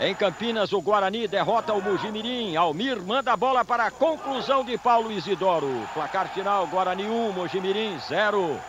Em Campinas, o Guarani derrota o Mujimirim. Almir manda a bola para a conclusão de Paulo Isidoro. Placar final, Guarani 1, Mujimirim 0.